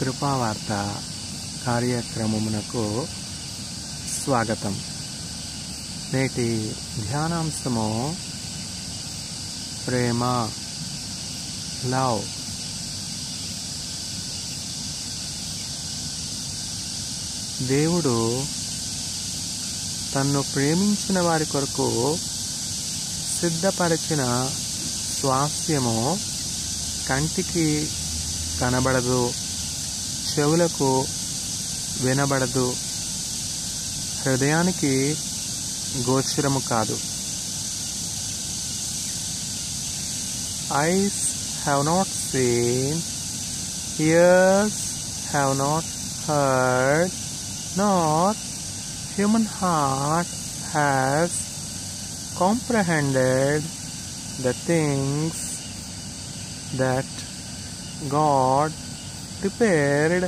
కృపావార్త కార్యక్రమమునకు స్వాగతం. నేటి ధ్యానాంశము ప్రేమ లవ్. దేవుడు తన్ను ప్రేమించిన వారి కొరకు సిద్ధపరిచిన స్వాస్థ్యము కంటికి కనబడదు. చెవులకు వినబడదు. హృదయానికి గోచరము కాదు. Eyes have not seen ears have not heard not human heart has comprehended the things that God prepared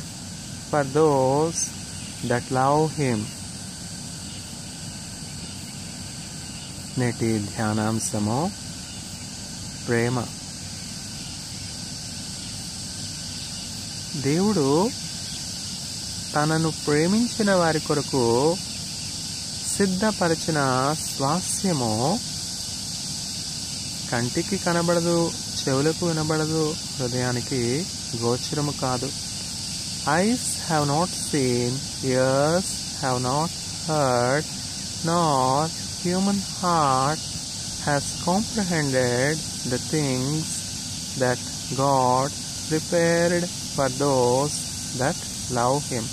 for those that love Him. నేటి ధ్యానాంశము ప్రేమ దేవుడు తనను ప్రేమించిన వారి కొరకు సిద్ధపరిచిన స్వాస్యము కంటికి కనబడదు చెవులకు వినబడదు హృదయానికి ಗೋಚರಮು ಕಾದು eyes have not seen ears have not heard not human heart has comprehended the things that God prepared for those that love him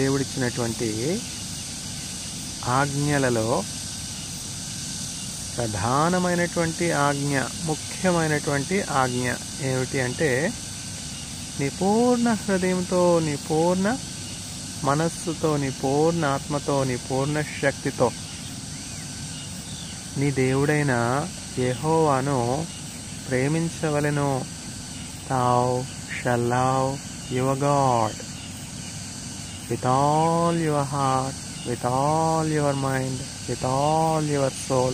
దేవుడిచ్చినటువంటి ఆజ్ఞలలో ప్రధానమైనటువంటి ఆజ్ఞ ముఖ్యమైనటువంటి ఆజ్ఞ ఏమిటి అంటే నీ పూర్ణ హృదయంతో నీ పూర్ణ మనస్సుతో నీ పూర్ణ ఆత్మతో నీ పూర్ణ శక్తితో నీ దేవుడైన యెహోవాను ప్రేమించవలెను. తావ్ షల్లావ్ యువగాడ్ with all your heart, with all your mind, with all your soul,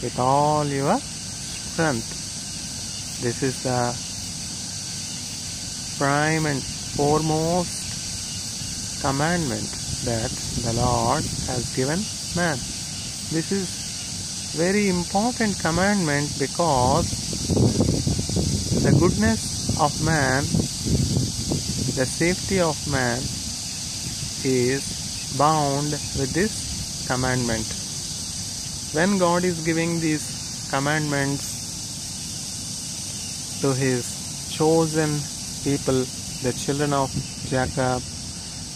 with all your strength. This is the prime and foremost commandment that the Lord has given man. This is very important commandment because the goodness of man, the safety of man is bound with this commandment. When God is giving these commandments to his chosen people, the children of Jacob,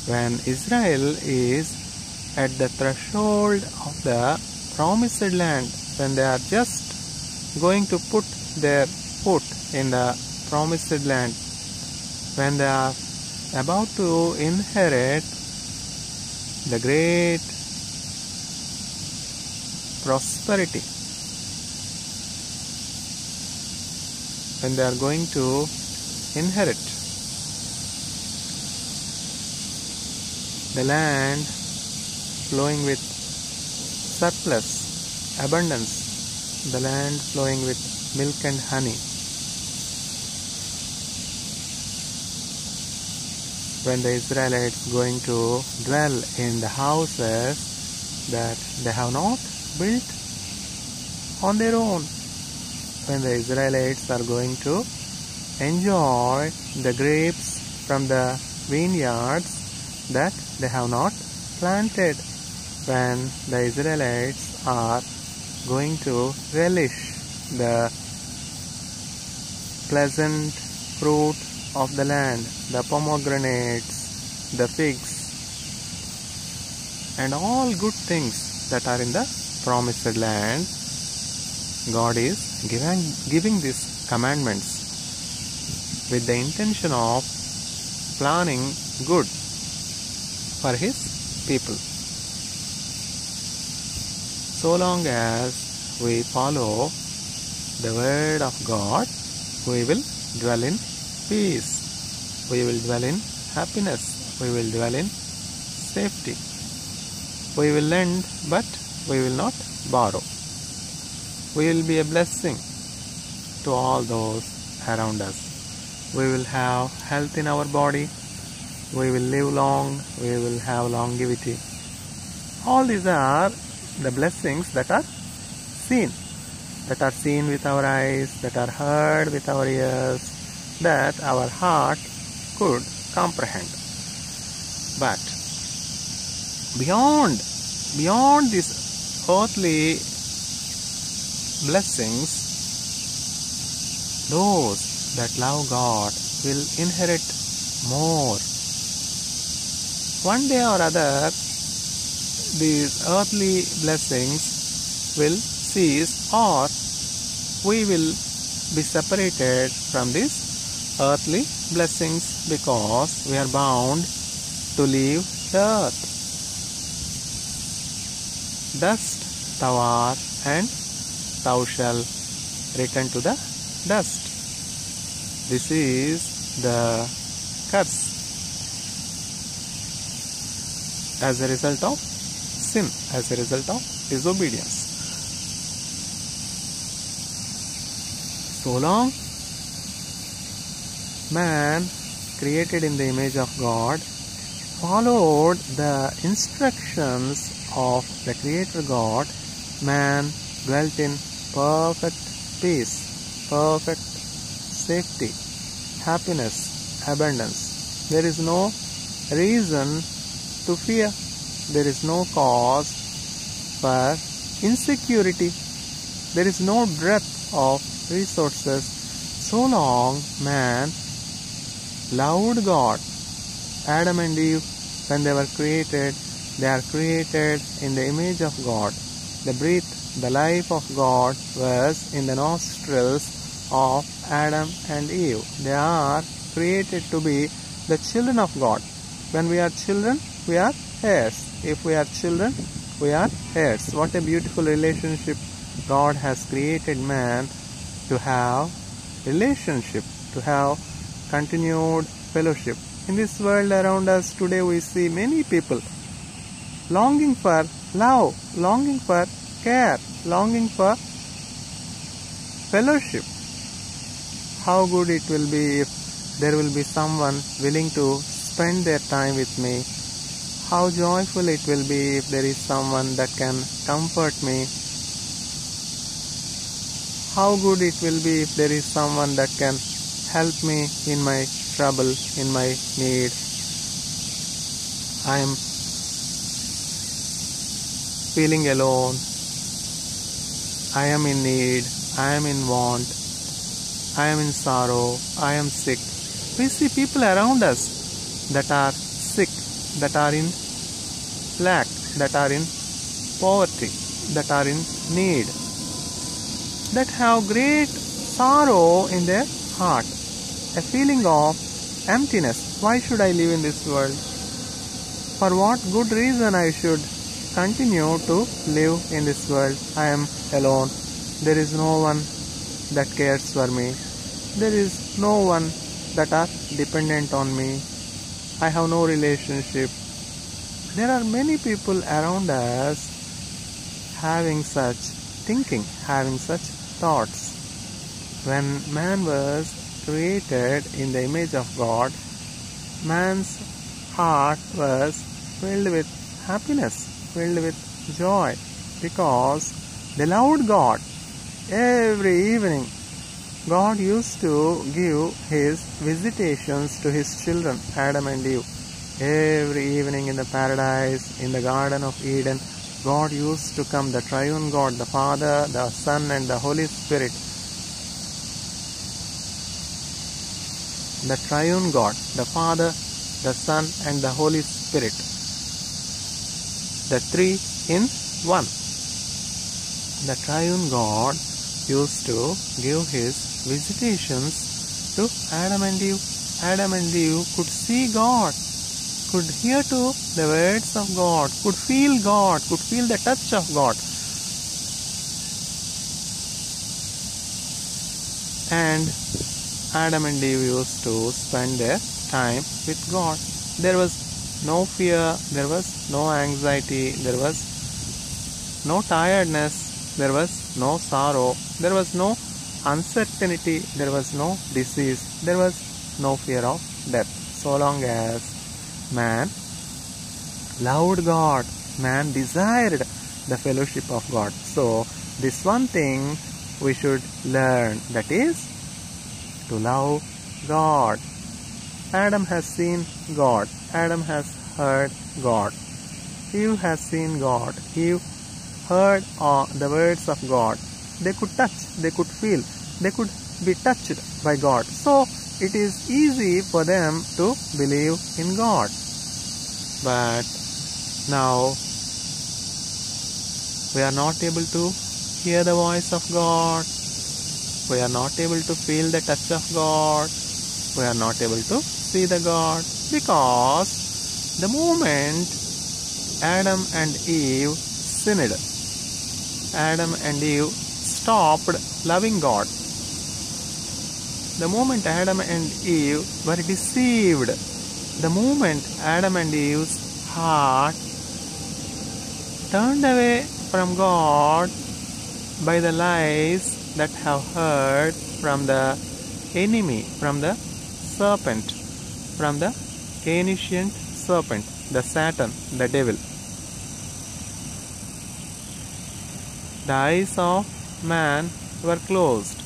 when Israel is at the threshold of the promised land, when they are just going to put their foot in the promised land, when they are about to inherit the great prosperity. When they are going to inherit the land flowing with surplus abundance the land flowing with milk and honey when the Israelites going to dwell in the houses that they have not built on their own. When the Israelites are going to enjoy the grapes from the vineyards that they have not planted. When the Israelites are going to relish the pleasant fruit of the land, the pomegranates, the figs, and all good things that are in the promised land, God is giving, giving these commandments with the intention of planning good for His people. So long as we follow the word of God, we will dwell in peace. We will dwell in happiness. We will dwell in safety. We will lend, but we will not borrow. We will be a blessing to all those around us. We will have health in our body. We will live long. We will have longevity. All these are the blessings that are seen, that are seen with our eyes, that are heard with our ears, that our heart could comprehend. But beyond, beyond these earthly blessings, those that love God will inherit more. One day or other, these earthly blessings will cease, or we will be separated from these earthly blessings because we are bound to leave the earth. Dust thou art, and thou shalt return to the dust. This is the curse as a result of sin, as a result of disobedience. So long man created in the image of God followed the instructions of the creator God, man dwelt in perfect peace, perfect safety, happiness, abundance. There is no reason to fear. There is no cause for insecurity. There is no breadth of resources. So long man loved God. Adam and Eve, when they were created, they are created in the image of God. The breath, the life of God was in the nostrils of Adam and Eve. They are created to be the children of God. When we are children, we are heirs. If we are children, we are heirs. What a beautiful relationship God has created man to have relationship, to have continued fellowship. In this world around us today, we see many people longing for love, longing for care, longing for fellowship. How good it will be if there will be someone willing to spend their time with me. How joyful it will be if there is someone that can comfort me. How good it will be if there is someone that can help me in my trouble, in my need. I am feeling alone. I am in need. I am in want. I am in sorrow. I am sick. We see people around us that are sick, that are in lack, that are in poverty, that are in need, that have great sorrow in their heart, a feeling of emptiness. Why should I live in this world? For what good reason I should continue to live in this world? I am alone. There is no one that cares for me. There is no one that are dependent on me. I have no relationship. There are many people around us having such thinking, having such thoughts. When man was created in the image of God, man's heart was filled with happiness, filled with joy, because they loved God. Every evening, God used to give his visitations to his children, Adam and Eve. Every evening in the paradise, in the Garden of Eden, God used to come, the triune God, the Father, the Son, and the Holy Spirit. The triune God, the Father, the Son, and the Holy Spirit. The three in one. The triune God used to give his visitations to Adam and Eve. Adam and Eve could see God, could hear to the words of God, could feel God, could feel the touch of God. And Adam and Eve used to spend their time with God. There was no fear, there was no anxiety, there was no tiredness, there was no sorrow, there was no uncertainty, there was no disease, there was no fear of death. So long as man loved God, man desired the fellowship of God. So, this one thing we should learn that is to love God. Adam has seen God, Adam has heard God. Eve has seen God. Eve heard uh, the words of God. They could touch, they could feel, they could be touched by God. So it is easy for them to believe in God. But now we are not able to hear the voice of God. We are not able to feel the touch of God. We are not able to see the God because the moment Adam and Eve sinned, Adam and Eve stopped loving God. The moment Adam and Eve were deceived, the moment Adam and Eve's heart turned away from God by the lies that have heard from the enemy, from the serpent, from the ancient serpent, the Satan, the devil. The eyes of man were closed.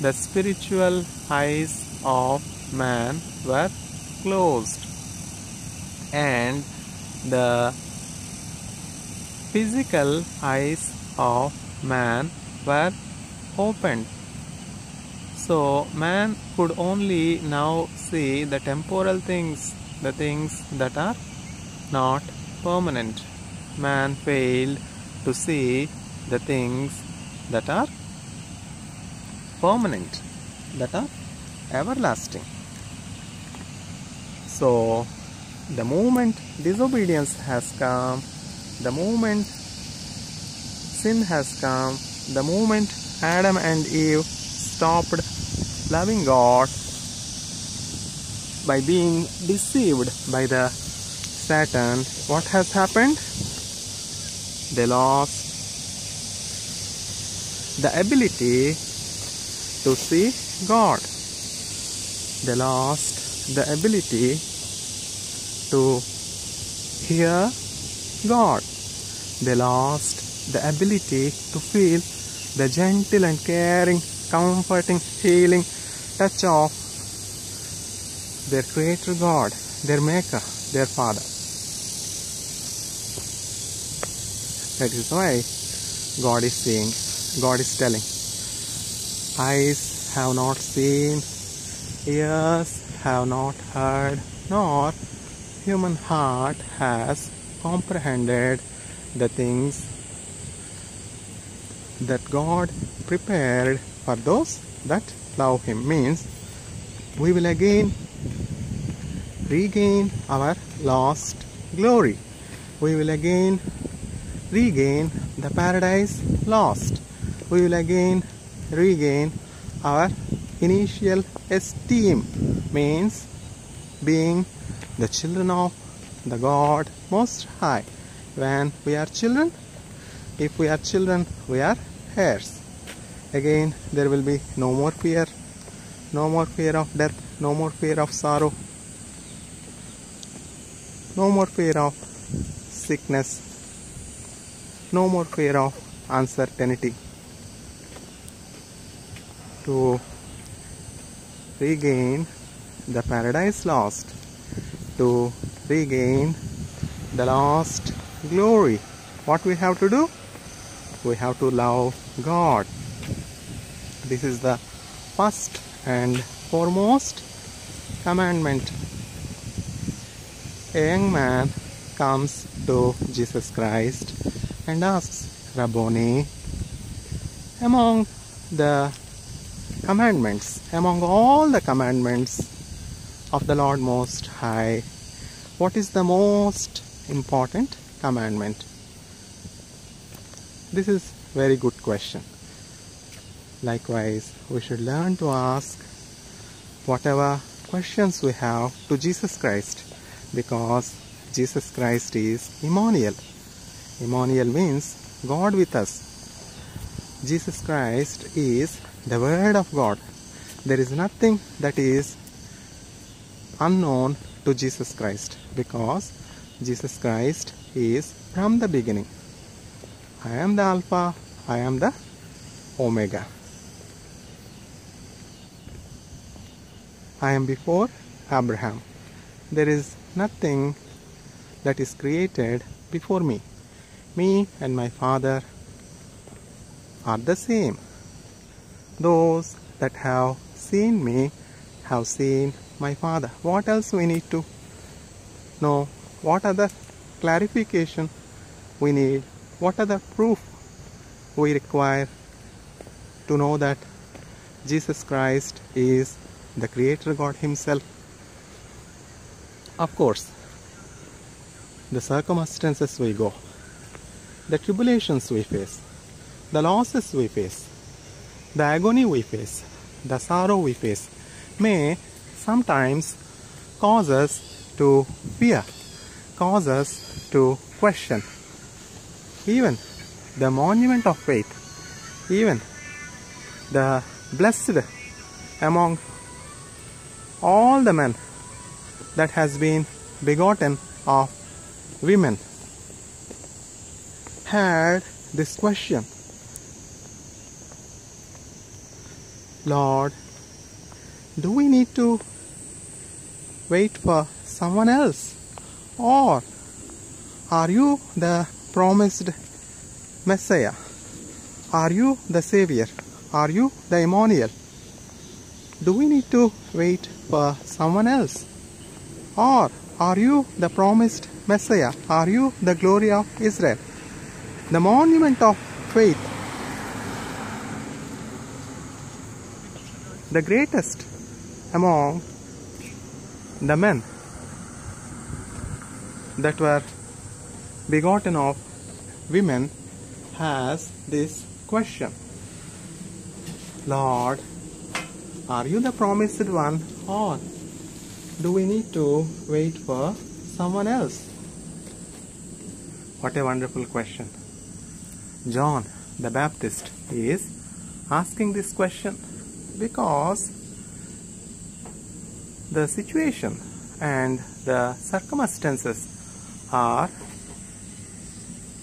The spiritual eyes of man were closed. And the physical eyes of man were opened. So man could only now see the temporal things, the things that are not permanent. Man failed to see the things that are permanent, that are everlasting. So, the moment disobedience has come, the moment sin has come, the moment Adam and Eve stopped loving God by being deceived by the Satan, what has happened? They lost the ability to see God. They lost the ability to hear God. They lost the ability to feel the gentle and caring, comforting, healing touch of their Creator God, their Maker, their Father. That is why God is saying, God is telling, eyes have not seen, ears have not heard, nor human heart has comprehended the things that God prepared for those that love Him. Means we will again regain our lost glory. We will again regain the paradise lost. We will again regain our initial esteem. Means being the children of the God Most High. When we are children, if we are children, we are heirs. Again, there will be no more fear, no more fear of death, no more fear of sorrow, no more fear of sickness, no more fear of uncertainty. To regain the paradise lost, to regain the lost glory, what we have to do? We have to love God. This is the first and foremost commandment. A young man comes to Jesus Christ and asks, Rabboni, among the commandments, among all the commandments of the Lord Most High, what is the most important commandment? This is very good question. Likewise, we should learn to ask whatever questions we have to Jesus Christ because Jesus Christ is Emmanuel. Emmanuel means God with us. Jesus Christ is the Word of God. There is nothing that is unknown to Jesus Christ because Jesus Christ is from the beginning. I am the Alpha, I am the Omega. I am before Abraham. There is nothing that is created before me. Me and my Father are the same. Those that have seen me have seen my Father. What else we need to know? What other clarification we need? What are the proof we require to know that Jesus Christ is the Creator God Himself? Of course, the circumstances we go, the tribulations we face, the losses we face, the agony we face, the sorrow we face may sometimes cause us to fear, cause us to question. Even the monument of faith, even the blessed among all the men that has been begotten of women had this question Lord, do we need to wait for someone else? Or are you the promised Messiah? Are you the Savior? Are you the Emmanuel? Do we need to wait for someone else? Or are you the promised Messiah? Are you the glory of Israel? The monument of faith. The greatest among the men that were begotten of women has this question Lord, are you the promised one or do we need to wait for someone else? What a wonderful question. John the Baptist is asking this question because the situation and the circumstances are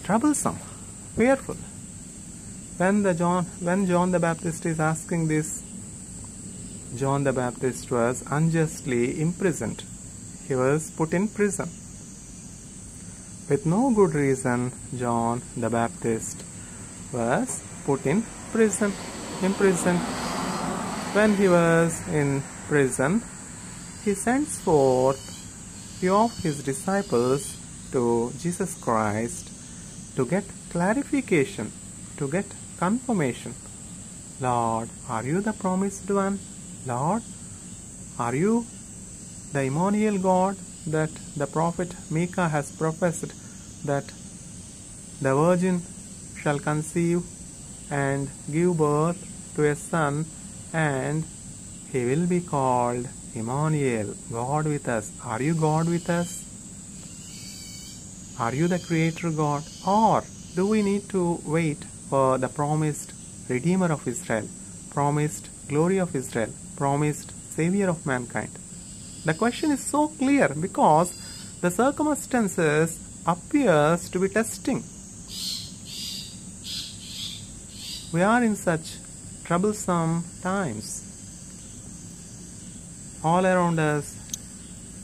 troublesome, fearful. When the John when John the Baptist is asking this, John the Baptist was unjustly imprisoned. He was put in prison. With no good reason, John the Baptist was put in prison, imprisoned. When he was in prison, he sends forth few of his disciples to Jesus Christ to get clarification, to get confirmation. Lord, are you the promised one? Lord, are you the Emmanuel God that the prophet Micah has professed that the virgin shall conceive and give birth to a son and he will be called Emmanuel, God with us. Are you God with us? Are you the Creator God? Or do we need to wait for the promised Redeemer of Israel, promised glory of Israel, promised Savior of mankind? The question is so clear because the circumstances appears to be testing. We are in such troublesome times. All around us,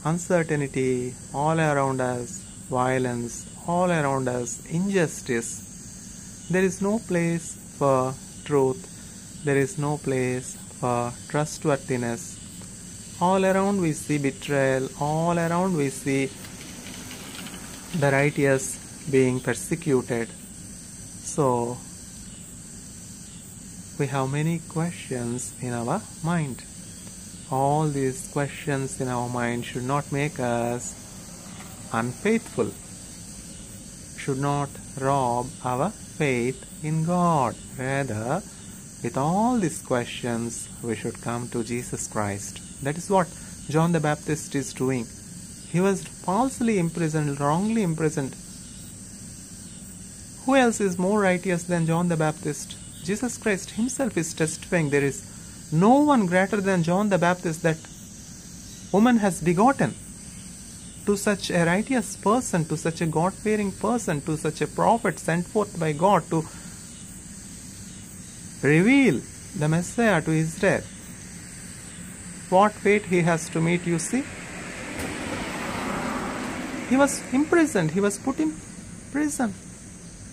uncertainty, all around us, violence, all around us, injustice. There is no place for truth, there is no place for trustworthiness. All around we see betrayal, all around we see the righteous being persecuted. So, we have many questions in our mind. All these questions in our mind should not make us unfaithful, should not rob our faith in God. Rather, with all these questions, we should come to Jesus Christ. That is what John the Baptist is doing. He was falsely imprisoned, wrongly imprisoned. Who else is more righteous than John the Baptist? Jesus Christ himself is testifying there is no one greater than John the Baptist that woman has begotten. To such a righteous person, to such a God fearing person, to such a prophet sent forth by God to reveal the Messiah to Israel. What fate he has to meet, you see? He was imprisoned, he was put in prison.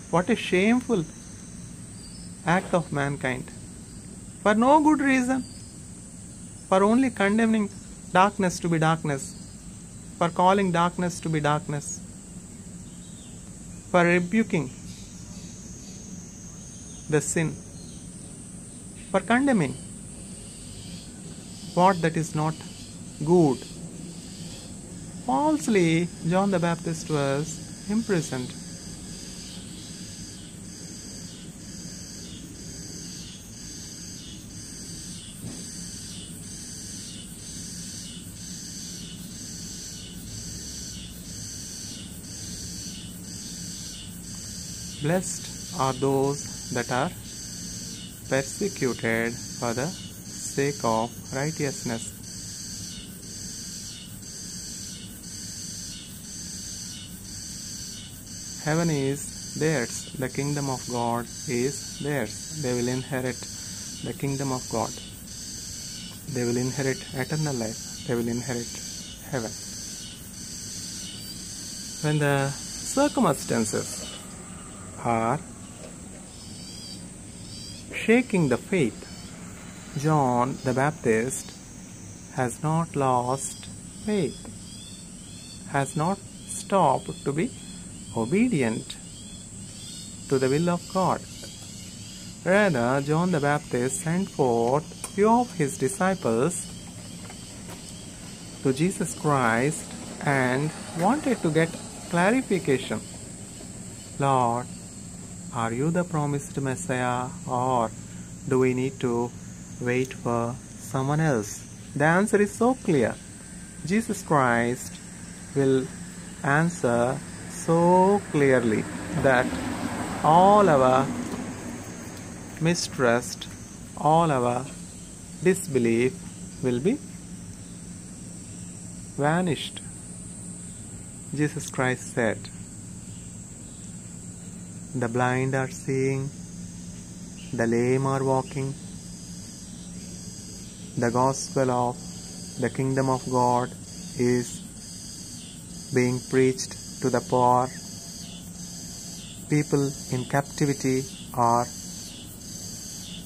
What a shameful act of mankind. For no good reason, for only condemning darkness to be darkness, for calling darkness to be darkness, for rebuking the sin, for condemning what that is not good. Falsely, John the Baptist was imprisoned. Blessed are those that are persecuted for the sake of righteousness. Heaven is theirs, the kingdom of God is theirs. They will inherit the kingdom of God. They will inherit eternal life. They will inherit heaven. When the circumstances are shaking the faith. John the Baptist has not lost faith, has not stopped to be obedient to the will of God. Rather, John the Baptist sent forth few of his disciples to Jesus Christ and wanted to get clarification. Lord, are you the promised Messiah or do we need to wait for someone else? The answer is so clear. Jesus Christ will answer so clearly that all our mistrust, all our disbelief will be vanished. Jesus Christ said, the blind are seeing, the lame are walking. The gospel of the kingdom of God is being preached to the poor. People in captivity are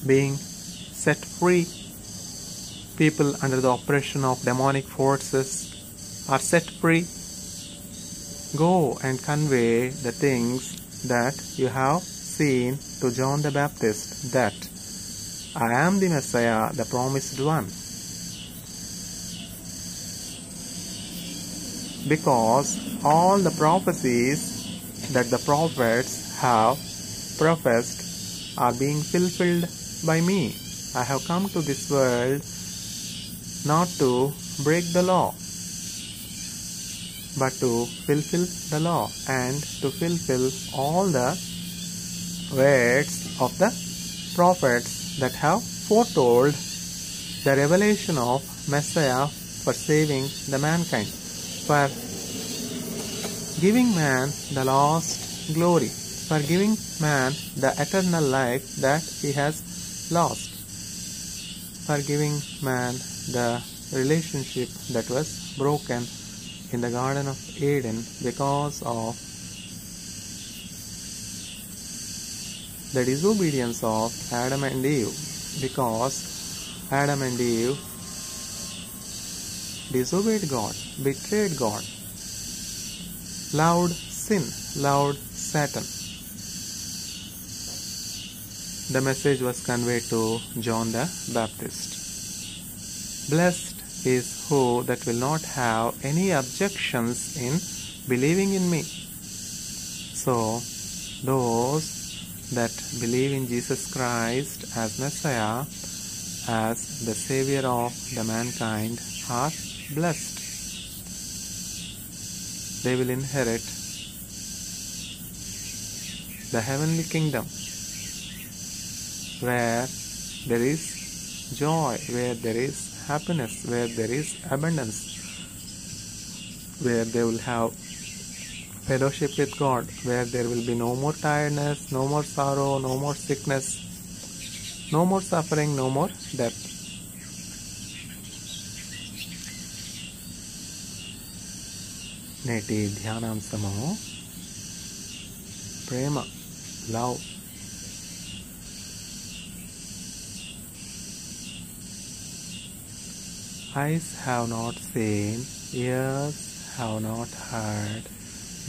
being set free. People under the oppression of demonic forces are set free. Go and convey the things that you have seen to John the Baptist that I am the Messiah, the promised one. Because all the prophecies that the prophets have professed are being fulfilled by me. I have come to this world not to break the law, but to fulfill the law and to fulfill all the words of the prophets that have foretold the revelation of Messiah for saving the mankind, for giving man the lost glory, for giving man the eternal life that he has lost, for giving man the relationship that was broken in the Garden of Eden because of the disobedience of Adam and Eve. Because Adam and Eve disobeyed God, betrayed God, loved sin, loved Satan. The message was conveyed to John the Baptist. Blessed is who that will not have any objections in believing in me. So, those that believe in Jesus Christ as Messiah, as the Savior of the mankind, are blessed. they will inherit the heavenly kingdom where there is joy, where there is happiness, where there is abundance, where they will have fellowship with God, where there will be no more tiredness, no more sorrow, no more sickness, no more suffering, no more death. నేటి ధ్యానాంశము ప్రేమ love Eyes have not seen, ears have not heard,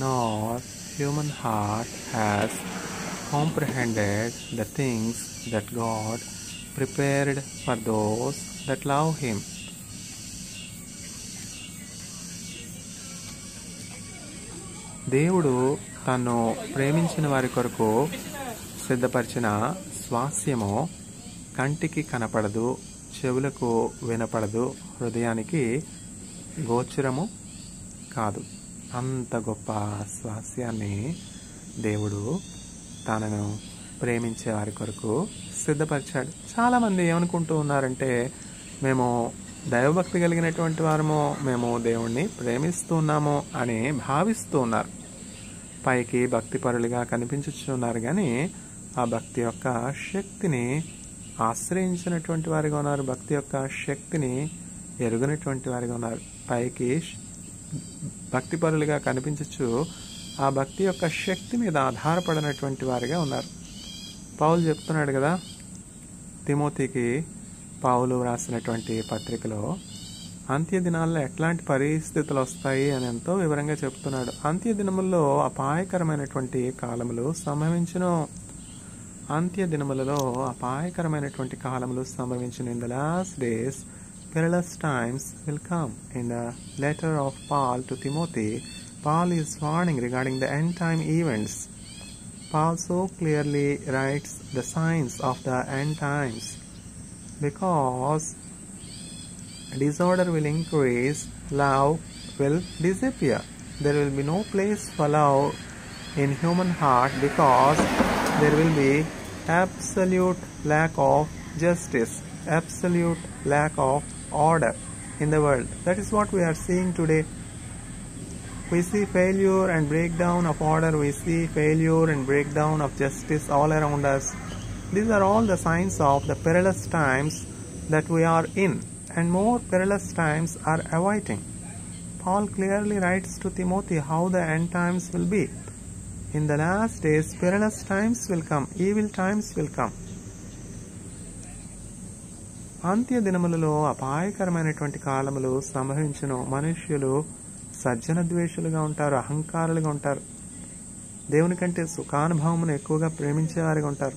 nor human heart has comprehended the things that God prepared for those that love Him. దేవుడు తను ప్రేమించిన వారి కొరకు సిద్ధపరిచిన స్వాస్యము కంటికి కనపడదు చెవులకు వినపడదు హృదయానికి గోచరము కాదు. అంత గొప్ప స్వాస్యాన్ని దేవుడు తనను ప్రేమించే వారి కొరకు సిద్ధపరిచాడు. చాలామంది ఏమనుకుంటూ ఉన్నారంటే మేము దైవభక్తి కలిగినటువంటి వారము మేము దేవుణ్ణి ప్రేమిస్తున్నాము అని భావిస్తూ ఉన్నారు. పైకి భక్తిపరులుగా కనిపించుచున్నారు కానీ ఆ భక్తి యొక్క శక్తిని ఆశ్రయించినటువంటి వారిగా ఉన్నారు భక్తి యొక్క శక్తిని ఎరుగనటువంటి వారిగా ఉన్నారు. పైకి భక్తి పరులుగా కనిపించచ్చు. ఆ భక్తి యొక్క శక్తి మీద ఆధారపడినటువంటి వారిగా ఉన్నారు. పౌలు చెప్తున్నాడు కదా తిమోతికి పావులు రాసినటువంటి పత్రికలో అంత్య దినాల్లో ఎట్లాంటి పరిస్థితులు వస్తాయి అని ఎంతో వివరంగా చెప్తున్నాడు. అంత్య దినముల్లో అపాయకరమైనటువంటి కాలములు సంభవించను. అంత్య దినములలో అపాయకరమైనటువంటి కాలములు సంభవించిన in the last days perilous times will come. In the letter of Paul to Timothy, Paul is warning regarding the end time events. Paul so clearly writes the signs of the end times because disorder will increase, love will disappear. There will be no place for love in human heart because there will be absolute lack of justice, absolute lack of order in the world. That is what we are seeing today. We see failure and breakdown of order, we see failure and breakdown of justice all around us. These are all the signs of the perilous times that we are in, and more perilous times are awaiting. Paul clearly writes to Timothy how the end times will be. In the last days, perilous times will come, evil times will come. అంత్య దినములలో అపాయకరమైనటువంటి కాలములు సంభవించను. మనుష్యులు సజ్జన ద్వేషులుగా ఉంటారు అహంకారులుగా ఉంటారు. దేవుని కంటే సుఖానుభవమును ఎక్కువగా ప్రేమించేవారిగా ఉంటారు.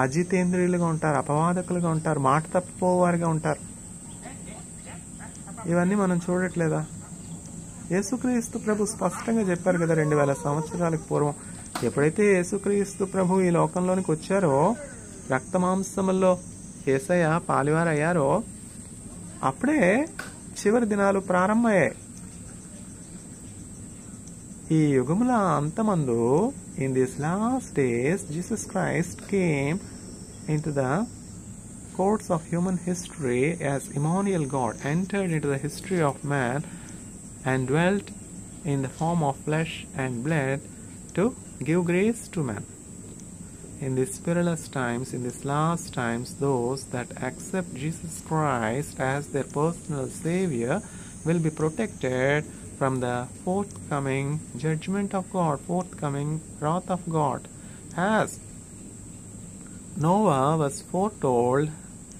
అజితేంద్రియులుగా ఉంటారు అపవాదకులుగా ఉంటారు మాట తప్పిపోవారిగా ఉంటారు. ఇవన్నీ మనం చూడట్లేదా? యేసుక్రీస్తు ప్రభు స్పష్టంగా చెప్పారు కదా రెండు వేల సంవత్సరాలకు పూర్వం. ఎప్పుడైతే యేసుక్రీస్తు ప్రభు ఈ లోకంలోనికి వచ్చారో రక్తమాంసముల్లో ఏసయ్య పాలివారయ్యారో అప్పుడే చివరి దినాలు ప్రారంభమయ్యాయి. ఈ యుగముల అంతమందు in this last days Jesus Christ came into the courts of human history as Emmanuel God entered into the history of man and dwelt in the form of flesh and blood to give grace to men. In these perilous times, in these last times, those that accept Jesus Christ as their personal Savior will be protected from the forthcoming judgment of God, forthcoming wrath of God. As Noah was foretold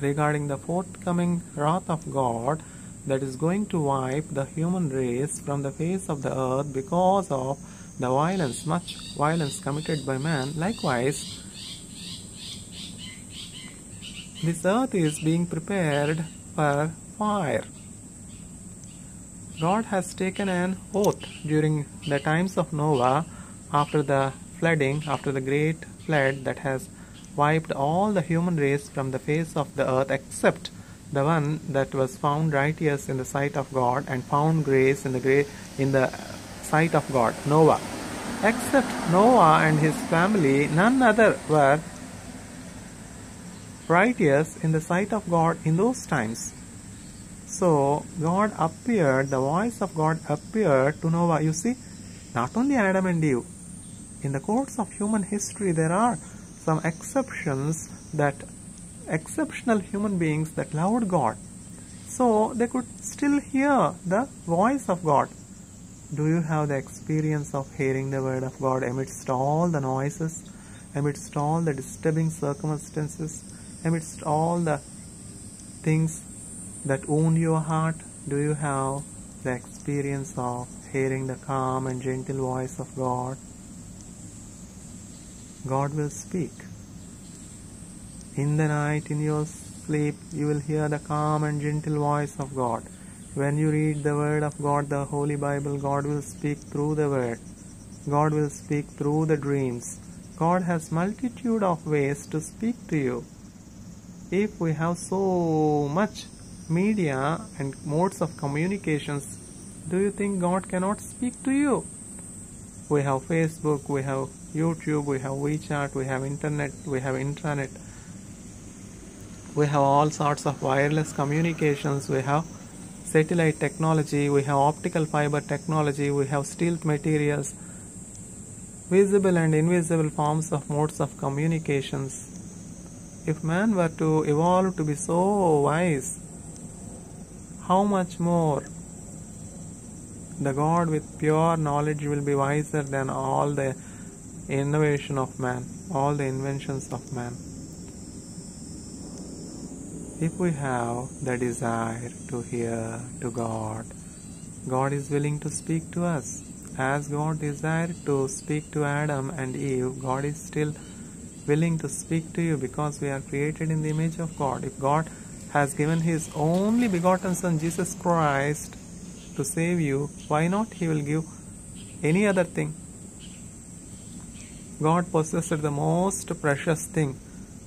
regarding the forthcoming wrath of God that is going to wipe the human race from the face of the earth because of the violence, much violence committed by man. Likewise, this earth is being prepared for fire. God has taken an oath during the times of Noah after the flooding, after the great flood that has wiped all the human race from the face of the earth except the one that was found righteous in the sight of God and found grace in the gra- in the sight of God, Noah. Except Noah and his family, none other were righteous in the sight of God in those times. So God appeared, the voice of God appeared to Noah. You see, not only Adam and Eve, in the course of human history, there are some exceptions that exceptional human beings that loved God. So they could still hear the voice of God. Do you have the experience of hearing the word of God amidst all the noises, amidst all the disturbing circumstances, amidst all the things that wound your heart? Do you have the experience of hearing the calm and gentle voice of God? God will speak. In the night, in your sleep, you will hear the calm and gentle voice of God. When you read the Word of God, the Holy Bible, God will speak through the Word. God will speak through the dreams. God has multitude of ways to speak to you. If we have so much media and modes of communications, do you think God cannot speak to you? We have Facebook, we have YouTube, we have WeChat, we have internet, we have intranet. We have all sorts of wireless communications, we have satellite technology, we have optical fiber technology, we have steel materials, visible and invisible forms of modes of communications. If man were to evolve to be so wise, how much more the God with pure knowledge will be wiser than all the innovation of man, all the inventions of man. If we have the desire to hear to God, God is willing to speak to us. As God desired to speak to Adam and Eve, God is still willing to speak to you because we are created in the image of God. If God has given His only begotten Son, Jesus Christ, to save you, why not He will give any other thing? God possessed the most precious thing.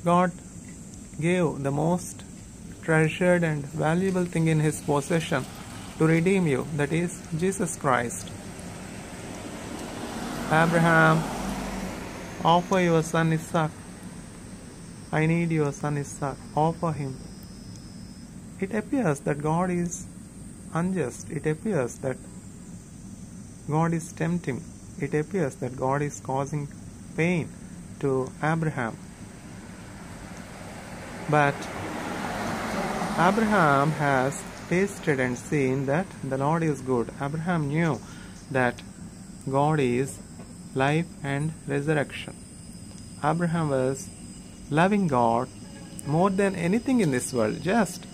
God gave the most treasured and valuable thing in His possession to redeem you, that is Jesus Christ. Abraham, offer your son Isaac. I need your son Isaac. Offer him. It appears that God is unjust. It appears that God is tempting. It appears that God is causing pain to Abraham. But Abraham has tasted and seen that the Lord is good. Abraham knew that God is life and resurrection. Abraham was loving God more than anything in this world, just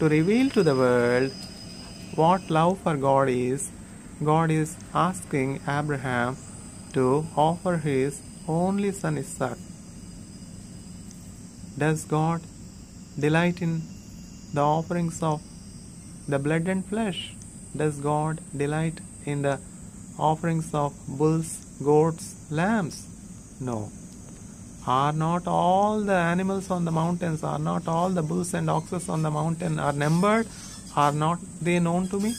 to reveal to the world what love for God is. God is asking Abraham to offer his only son Isaac. Does God delight in the offerings of the blood and flesh? Does God delight in the offerings of bulls, goats, lambs? No. Are not all the animals on the mountains, are not all the bulls and oxes on the mountain are numbered? Are not they known to me?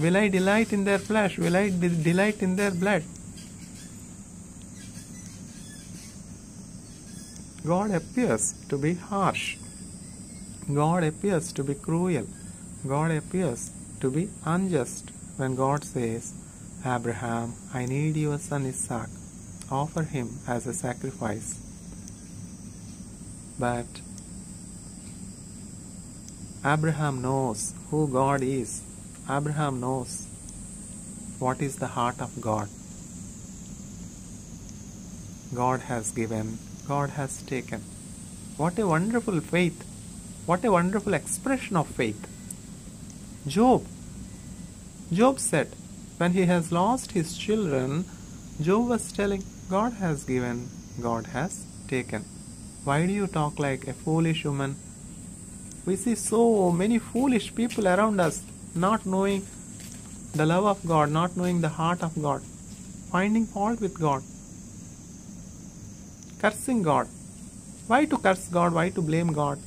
Will I delight in their flesh? Will I de- delight in their blood? God appears to be harsh. God appears to be cruel. God appears to be unjust when God says, Abraham, I need your son Isaac. Offer him as a sacrifice. But Abraham knows who God is. Abraham knows what is the heart of God. God has given, God has taken. What a wonderful faith! What a wonderful expression of faith! Job. Job said, when he has lost his children, Job was telling, God has given, God has taken. Why do you talk like a foolish woman? We see so many foolish people around us not knowing the love of God, not knowing the heart of God, finding fault with God, cursing God. Why to curse God? Why to blame God?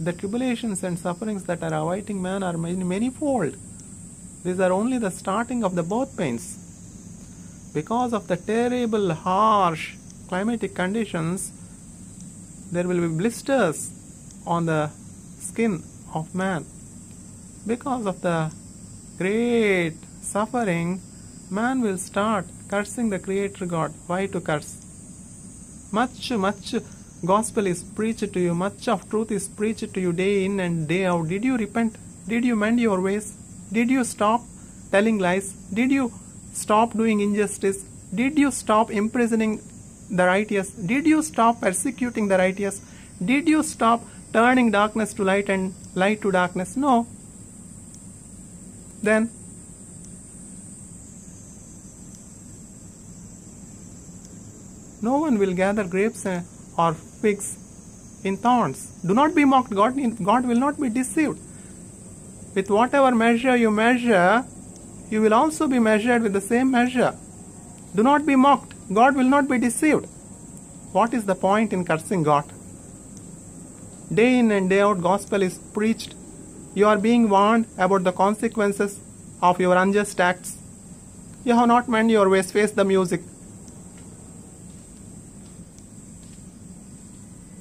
The tribulations and sufferings that are awaiting man are manifold. These are only the starting of the birth pains. Because of the terrible, harsh climatic conditions, there will be blisters on the skin of man. Because of the great suffering, man will start cursing the Creator God. Why to curse? Much, much gospel is preached to you, much of truth is preached to you day in and day out. Did you repent? Did you mend your ways? Did you stop telling lies? Did you stop doing injustice? Did you stop imprisoning the righteous? Did you stop persecuting the righteous? Did you stop turning darkness to light and light to darkness? No. Then no one will gather grapes uh, or figs in thorns. Do not be mocked. God, God will not be deceived. With whatever measure you measure, you will also be measured with the same measure. Do not be mocked. God will not be deceived. What is the point in cursing God? Day in and day out, gospel is preached. You are being warned about the consequences of your unjust acts. You have not mend your ways, face the music.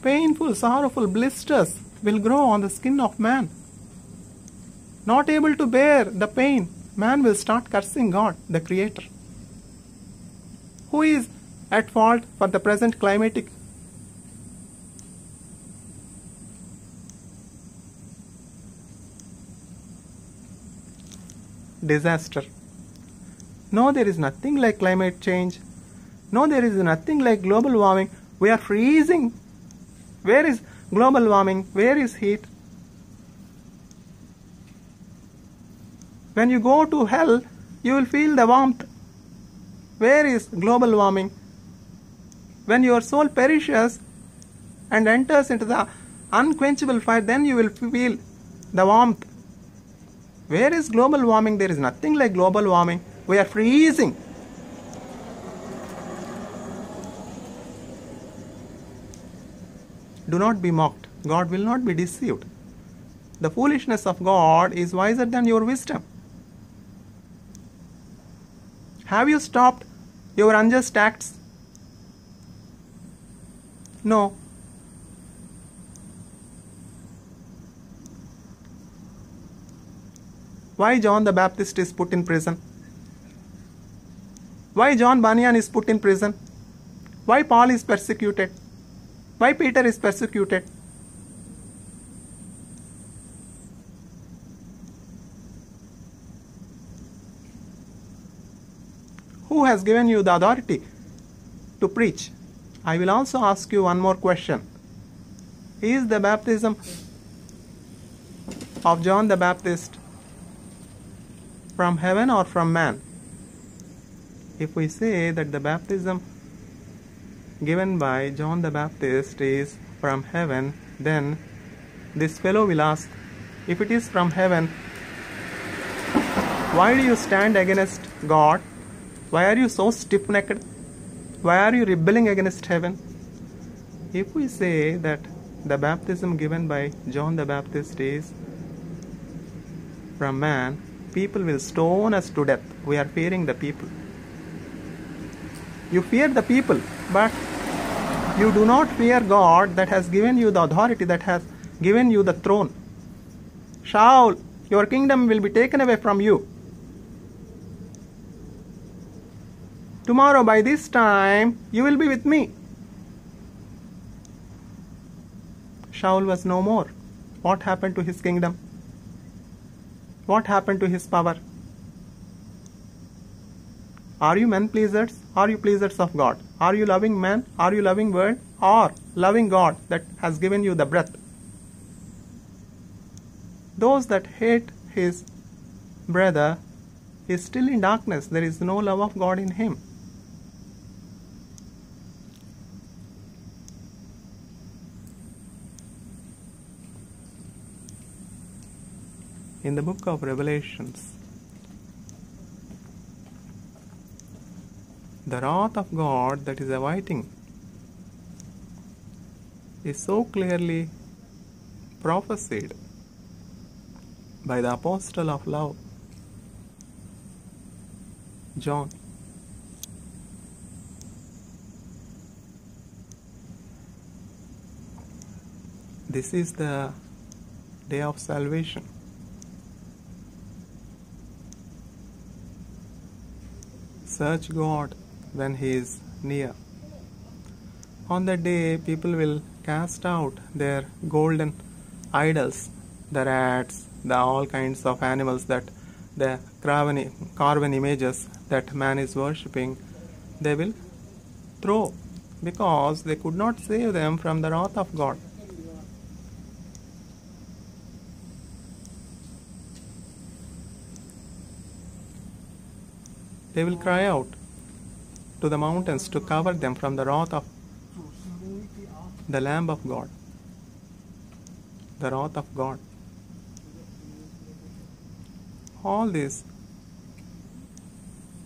Painful, sorrowful blisters will grow on the skin of man. Not able to bear the pain, man will start cursing God, the Creator. Who is at fault for the present climatic disaster? No, there is nothing like climate change. No, there is nothing like global warming. We are freezing. Where is global warming? Where is heat? When you go to hell, you will feel the warmth. Where is global warming? When your soul perishes and enters into the unquenchable fire, then you will feel the warmth. Where is global warming? There is nothing like global warming. We are freezing. Do not be mocked. God will not be deceived. The foolishness of God is wiser than your wisdom. Have you stopped your unjust acts? No. Why John the Baptist is put in prison? Why John Bunyan is put in prison? Why Paul is persecuted? Why Peter is persecuted? Who has given you the authority to preach? I will also ask you one more question. Is the baptism of John the Baptist from heaven or from man? If we say that the baptism given by John the Baptist is from heaven, then this fellow will ask, if it is from heaven, why do you stand against God? Why are you so stiff necked? Why are you rebelling against heaven? If we say that the baptism given by John the Baptist is from man, people will stone us to death. We are fearing the people. You fear the people, but you do not fear God that has given you the authority, that has given you the throne. Shaul, your kingdom will be taken away from you. Tomorrow, by this time, you will be with me. Shaul was no more. What happened to his kingdom? What happened to his power? Are you men pleasers? Are you pleasers of God? Are you loving man? Are you loving world? Or loving God that has given you the breath? Those that hate his brother is still in darkness. There is no love of God in him. In the book of Revelations, the wrath of God that is awaiting is so clearly prophesied by the apostle of love John. This is the day of salvation. Search God when He is near. On that day, people will cast out their golden idols, the rats, the all kinds of animals that the carven, carven images that man is worshipping, they will throw because they could not save them from the wrath of God. They will cry out to the mountains to cover them from the wrath of the Lamb of God. The wrath of God. All this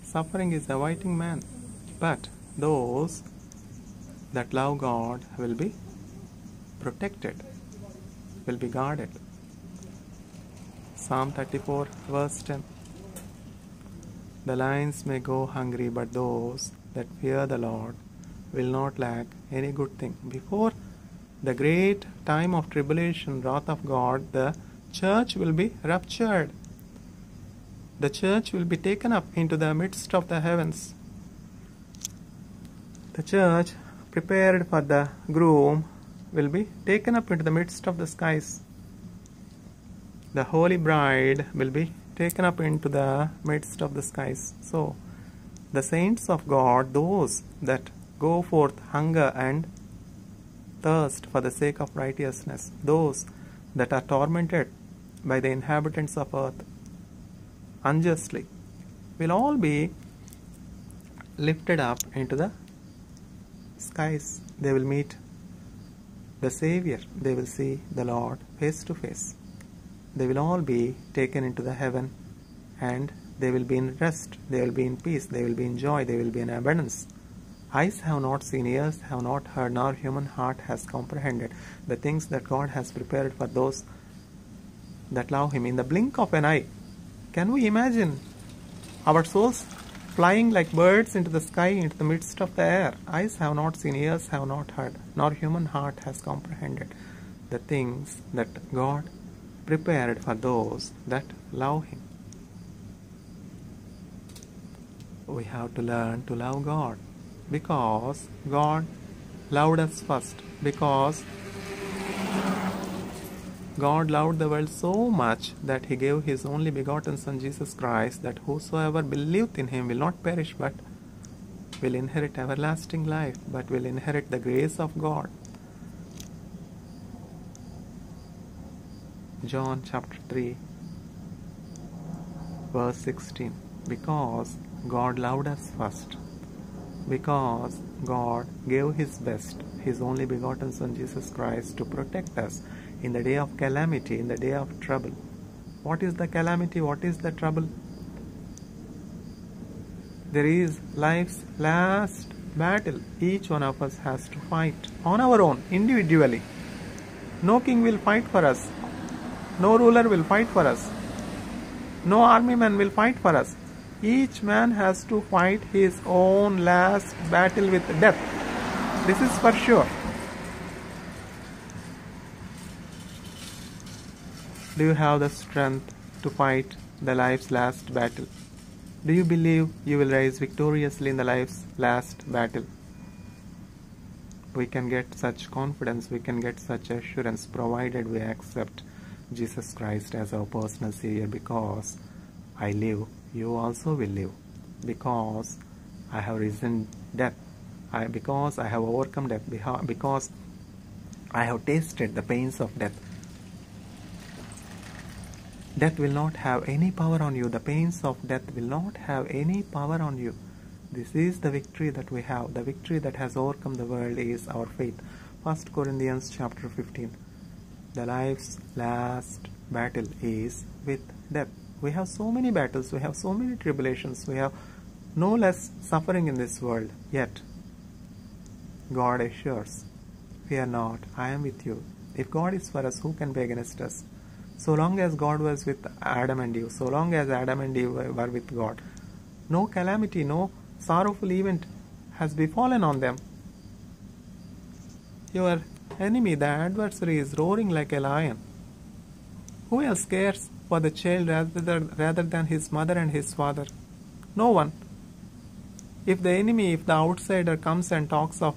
suffering is awaiting man, but those that love God will be protected, will be guarded. Psalm 34, verse 10. The lions may go hungry, but those that fear the Lord will not lack any good thing. Before the great time of tribulation, wrath of God, the church will be raptured. The church will be taken up into the midst of the heavens. The church, prepared for the groom, will be taken up into the midst of the skies. The holy bride will be taken up into the midst of the skies. So, the saints of God, those that go forth hunger and thirst for the sake of righteousness, those that are tormented by the inhabitants of earth unjustly, will all be lifted up into the skies. They will meet the Savior, they will see the Lord face to face they will all be taken into the heaven and they will be in rest, they will be in peace, they will be in joy, they will be in abundance. Eyes have not seen, ears have not heard, nor human heart has comprehended the things that God has prepared for those that love Him in the blink of an eye. Can we imagine our souls flying like birds into the sky, into the midst of the air? Eyes have not seen, ears have not heard, nor human heart has comprehended the things that God prepared for those that love Him. We have to learn to love God because God loved us first. Because God loved the world so much that He gave His only begotten Son Jesus Christ, that whosoever believeth in Him will not perish but will inherit everlasting life, but will inherit the grace of God. John chapter 3, verse 16. Because God loved us first. Because God gave His best, His only begotten Son Jesus Christ, to protect us in the day of calamity, in the day of trouble. What is the calamity? What is the trouble? There is life's last battle. Each one of us has to fight on our own, individually. No king will fight for us. No ruler will fight for us. No army man will fight for us. Each man has to fight his own last battle with death. This is for sure. Do you have the strength to fight the life's last battle? Do you believe you will rise victoriously in the life's last battle? We can get such confidence, we can get such assurance provided we accept Jesus Christ as our personal Savior because I live, you also will live. Because I have risen death, I, because I have overcome death, because I have tasted the pains of death. Death will not have any power on you. The pains of death will not have any power on you. This is the victory that we have. The victory that has overcome the world is our faith. 1 Corinthians chapter 15 the life's last battle is with death. We have so many battles, we have so many tribulations, we have no less suffering in this world. Yet, God assures, Fear not, I am with you. If God is for us, who can be against us? So long as God was with Adam and Eve, so long as Adam and Eve were with God, no calamity, no sorrowful event has befallen on them. Your enemy, the adversary, is roaring like a lion. Who else cares for the child rather, rather than his mother and his father? No one. If the enemy, if the outsider comes and talks of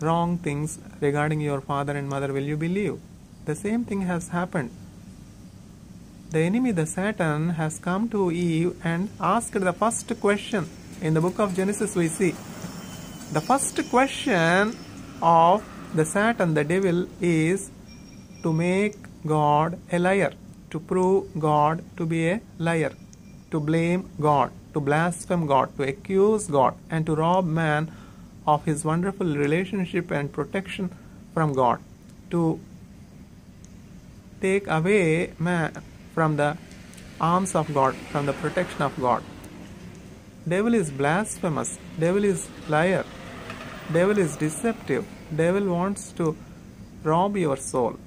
wrong things regarding your father and mother, will you believe? The same thing has happened. The enemy, the Satan, has come to Eve and asked the first question. In the book of Genesis, we see the first question of the Satan, the devil, is to make God a liar, to prove God to be a liar, to blame God, to blaspheme God, to accuse God, and to rob man of his wonderful relationship and protection from God, to take away man from the arms of God, from the protection of God. Devil is blasphemous, devil is liar, devil is deceptive, devil wants to rob your soul.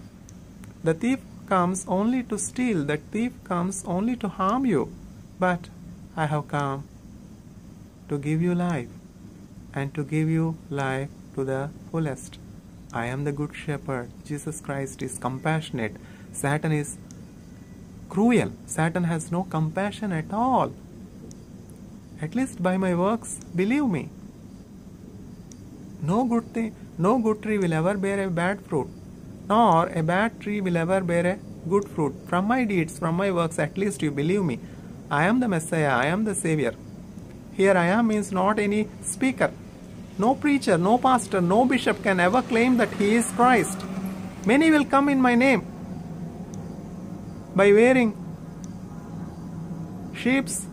The thief comes only to steal, the thief comes only to harm you. But I have come to give you life and to give you life to the fullest. I am the good shepherd. Jesus Christ is compassionate. Satan is cruel. Satan has no compassion at all. At least by my works, believe me. No good thing, no good tree will ever bear a bad fruit, nor a bad tree will ever bear a good fruit. From my deeds, from my works, at least you believe me. I am the Messiah, I am the Savior. Here I am means not any speaker. No preacher, no pastor, no bishop can ever claim that he is Christ. Many will come in my name by wearing sheep's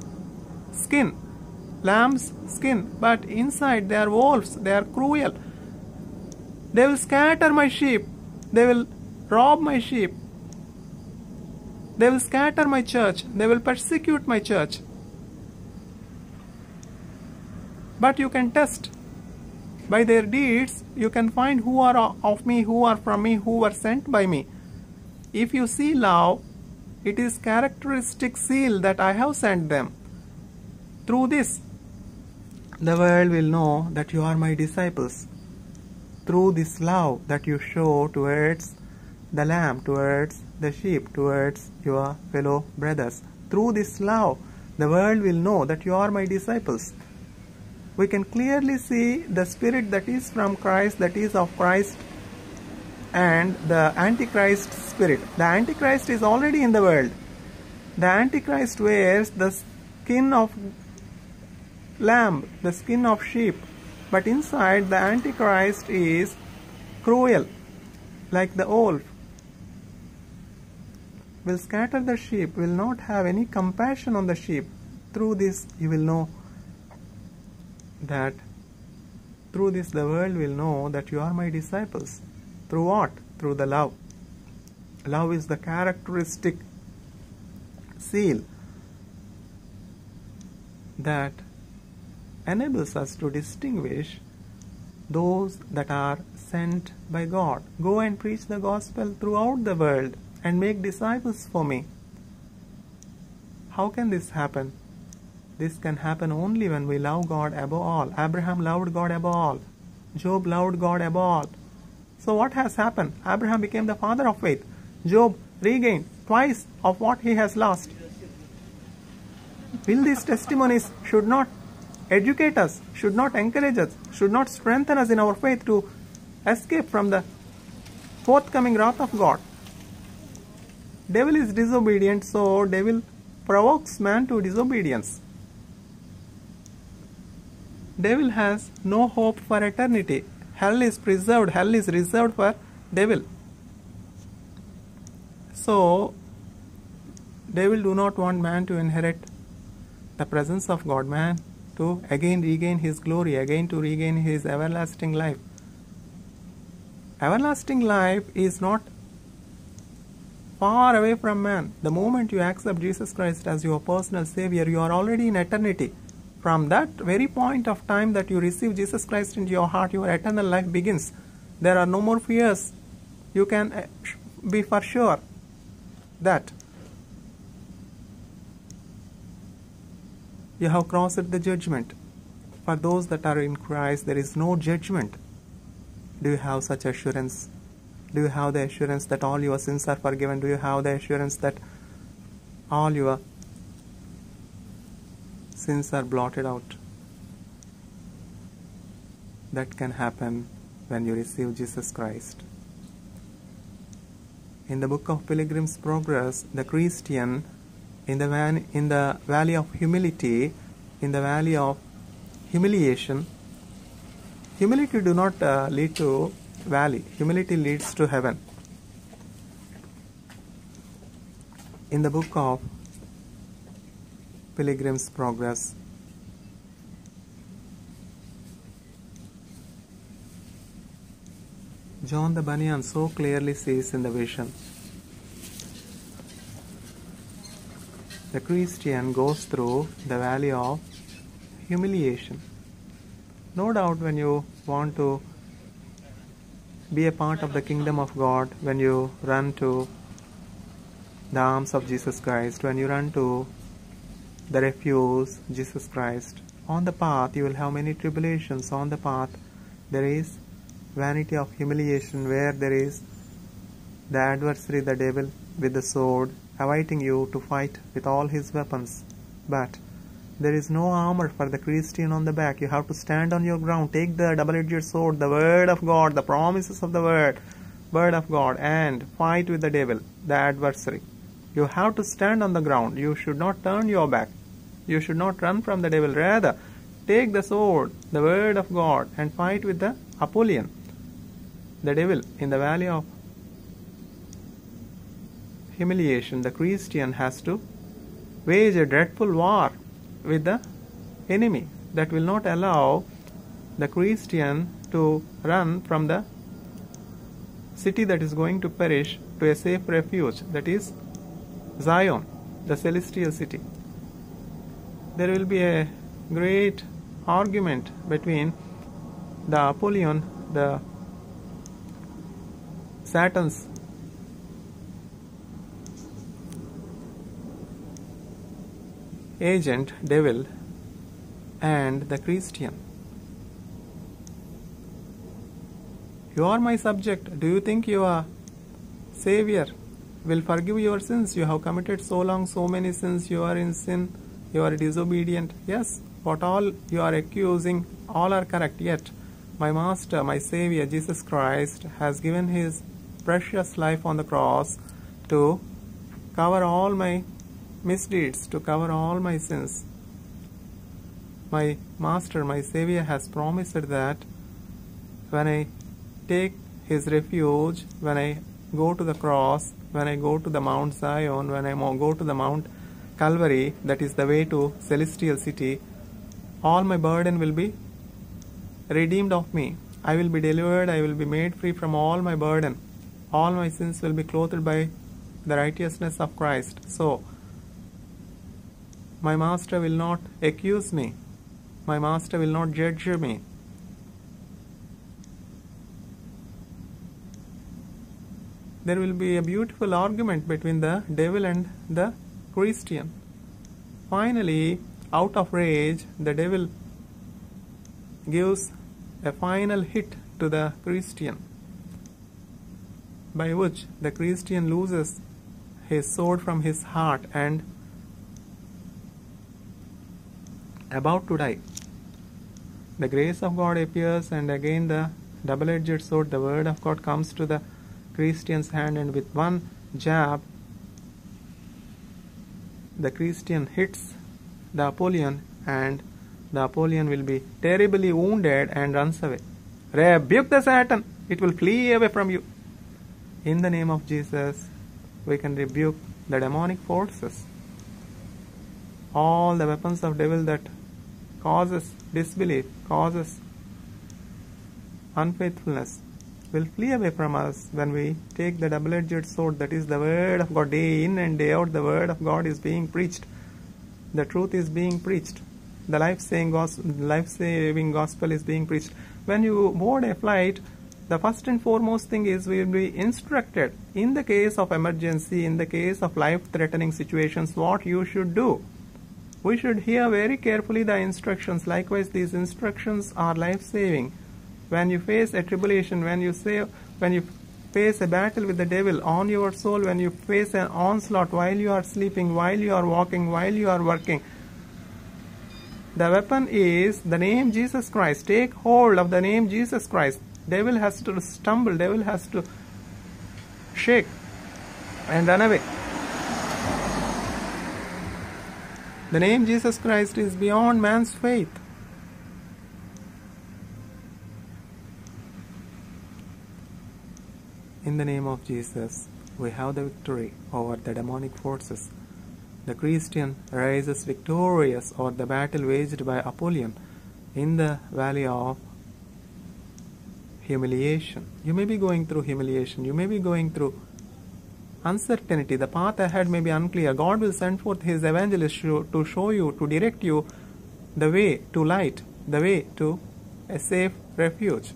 skin, lamb's skin, but inside they are wolves, they are cruel. They will scatter my sheep, they will rob my sheep, they will scatter my church, they will persecute my church. But you can test by their deeds, you can find who are of me, who are from me, who were sent by me. If you see love, it is characteristic seal that I have sent them. Through this, the world will know that you are my disciples. Through this love that you show towards the lamb, towards the sheep, towards your fellow brothers. Through this love, the world will know that you are my disciples. We can clearly see the spirit that is from Christ, that is of Christ, and the Antichrist spirit. The Antichrist is already in the world. The Antichrist wears the skin of lamb, the skin of sheep, but inside the Antichrist is cruel, like the wolf. Will scatter the sheep, will not have any compassion on the sheep. Through this, you will know that through this the world will know that you are my disciples. Through what? Through the love. Love is the characteristic seal that enables us to distinguish those that are sent by God. Go and preach the gospel throughout the world and make disciples for me. How can this happen? This can happen only when we love God above all. Abraham loved God above all. Job loved God above all. So, what has happened? Abraham became the father of faith. Job regained twice of what he has lost. Will these testimonies should not educate us, should not encourage us, should not strengthen us in our faith to escape from the forthcoming wrath of God. Devil is disobedient, so devil provokes man to disobedience. Devil has no hope for eternity. Hell is preserved, hell is reserved for devil. So, devil do not want man to inherit the presence of God, man to again regain his glory, again to regain his everlasting life. Everlasting life is not far away from man. The moment you accept Jesus Christ as your personal Savior, you are already in eternity. From that very point of time that you receive Jesus Christ into your heart, your eternal life begins. There are no more fears. You can uh, be for sure that you have crossed the judgment. For those that are in Christ, there is no judgment. Do you have such assurance? Do you have the assurance that all your sins are forgiven? Do you have the assurance that all your sins are blotted out? That can happen when you receive Jesus Christ. In the book of Pilgrim's Progress, the Christian in the, van, in the valley of humility, in the valley of humiliation, humility do not uh, lead to valley. Humility leads to heaven. In the book of Pilgrim's Progress, John the Bunyan so clearly sees in the vision. The Christian goes through the valley of humiliation. No doubt, when you want to be a part of the kingdom of God, when you run to the arms of Jesus Christ, when you run to the refuge, Jesus Christ, on the path you will have many tribulations. On the path there is vanity of humiliation, where there is the adversary, the devil, with the sword, awaiting you to fight with all his weapons. But there is no armor for the Christian on the back. You have to stand on your ground. Take the double edged sword, the word of God, the promises of the word, word of God, and fight with the devil, the adversary. You have to stand on the ground. You should not turn your back. You should not run from the devil. Rather, take the sword, the word of God, and fight with the Apollyon the devil in the valley of humiliation, the Christian has to wage a dreadful war with the enemy that will not allow the Christian to run from the city that is going to perish to a safe refuge, that is Zion, the celestial city. There will be a great argument between the Apollyon, the Satan's agent, devil, and the Christian. You are my subject. Do you think your Savior will forgive your sins? You have committed so long, so many sins. You are in sin. You are disobedient. Yes, what all you are accusing, all are correct. Yet, my Master, my Savior, Jesus Christ, has given His precious life on the cross to cover all my misdeeds, to cover all my sins. My Master, my Savior has promised that when I take His refuge, when I go to the cross, when I go to the Mount Zion, when I go to the Mount Calvary, that is the way to celestial city, all my burden will be redeemed of me. I will be delivered, I will be made free from all my burden all my sins will be clothed by the righteousness of Christ. So, my master will not accuse me, my master will not judge me. There will be a beautiful argument between the devil and the Christian. Finally, out of rage, the devil gives a final hit to the Christian by which the Christian loses his sword from his heart and about to die. The grace of God appears, and again the double edged sword, the word of God, comes to the Christian's hand, and with one jab, the Christian hits the Apollyon, and the Apollyon will be terribly wounded and runs away. Rebuke the Satan, it will flee away from you. In the name of Jesus, we can rebuke the demonic forces. All the weapons of devil that causes disbelief, causes unfaithfulness will flee away from us when we take the double-edged sword. That is the word of God. Day in and day out the word of God is being preached. The truth is being preached. The life-saving gospel, life-saving gospel is being preached. When you board a flight the first and foremost thing is we will be instructed. In the case of emergency, in the case of life threatening situations, what you should do. We should hear very carefully the instructions. Likewise, these instructions are life saving. When you face a tribulation, when you say, when you face a battle with the devil on your soul, when you face an onslaught while you are sleeping, while you are walking, while you are working, the weapon is the name Jesus Christ. Take hold of the name Jesus Christ. Devil has to stumble, devil has to shake and run away. The name Jesus Christ is beyond man's faith. In the name of Jesus, we have the victory over the demonic forces. The Christian rises victorious over the battle waged by Apollyon in the valley of humiliation. You may be going through humiliation, you may be going through uncertainty. The path ahead may be unclear. God will send forth His evangelist to show you, to direct you the way to light, the way to a safe refuge.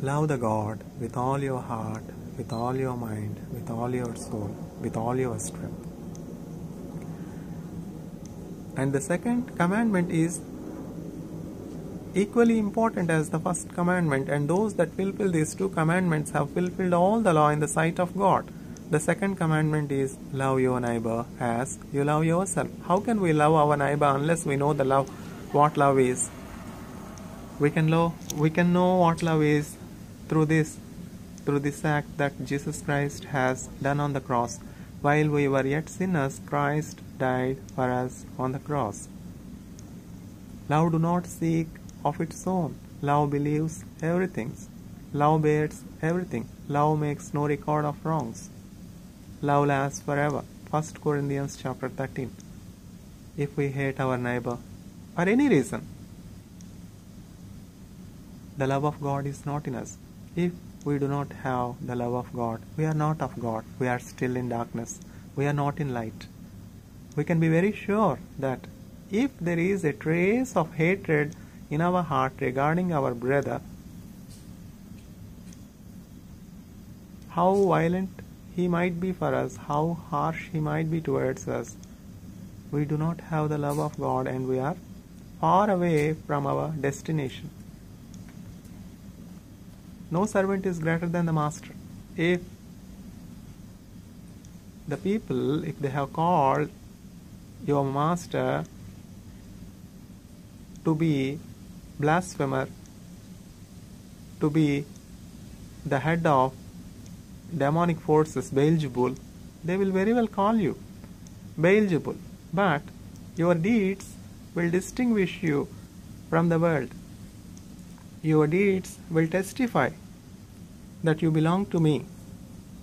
Love the God with all your heart, with all your mind, with all your soul, with all your strength. And the second commandment is equally important as the first commandment, and those that fulfill these two commandments have fulfilled all the law in the sight of God. The second commandment is love your neighbor as you love yourself. How can we love our neighbor unless we know the love what love is? We can love we can know what love is through this through this act that Jesus Christ has done on the cross. While we were yet sinners, Christ died for us on the cross. Love do not seek of its own. Love believes everything. Love bears everything. Love makes no record of wrongs. Love lasts forever. 1 Corinthians chapter 13. If we hate our neighbor for any reason, the love of God is not in us. If we do not have the love of God, we are not of God. We are still in darkness. We are not in light. We can be very sure that if there is a trace of hatred in our heart regarding our brother, how violent he might be for us, how harsh he might be towards us, we do not have the love of God and we are far away from our destination. No servant is greater than the master. If the people, if they have called your master to be blasphemer, to be the head of demonic forces, Beelzebul, they will very well call you Beelzebul. But your deeds will distinguish you from the world. Your deeds will testify that you belong to me.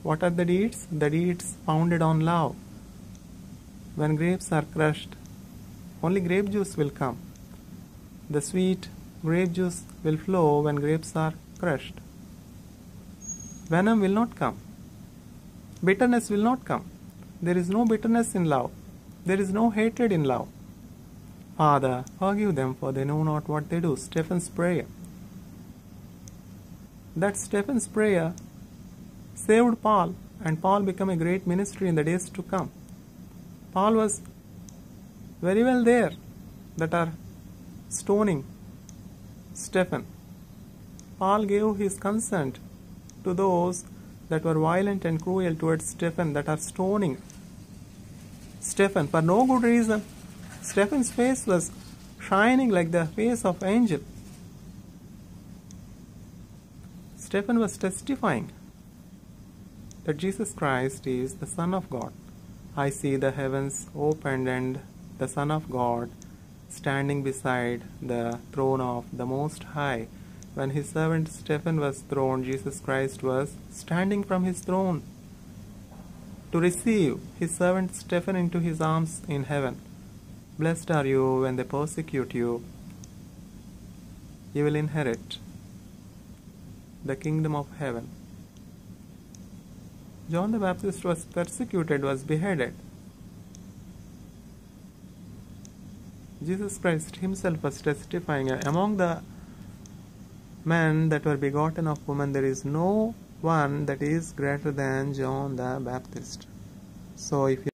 What are the deeds? The deeds founded on love. When grapes are crushed, only grape juice will come. The sweet grape juice will flow when grapes are crushed. Venom will not come. Bitterness will not come. There is no bitterness in love. There is no hatred in love. Father, forgive them, for they know not what they do. Stephen's prayer that Stephen's prayer saved Paul, and Paul became a great ministry in the days to come. Paul was very well there that are stoning Stephen. Paul gave his consent to those that were violent and cruel towards Stephen, that are stoning Stephen for no good reason. Stephen's face was shining like the face of an angel. Stephen was testifying that Jesus Christ is the Son of God. I see the heavens opened and the Son of God standing beside the throne of the Most High. When his servant Stephen was thrown, Jesus Christ was standing from his throne to receive his servant Stephen into his arms in heaven. Blessed are you when they persecute you. You will inherit the kingdom of heaven. John the Baptist was persecuted, was beheaded. Jesus Christ himself was testifying among the men that were begotten of woman, there is no one that is greater than John the Baptist. So if you